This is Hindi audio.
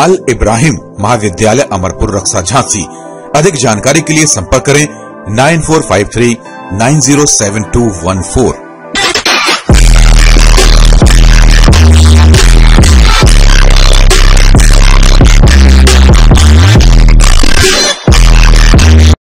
अल इब्राहिम महाविद्यालय अमरपुर रक्षा झांसी। अधिक जानकारी के लिए संपर्क करें nine four five three nine zero seven two one four.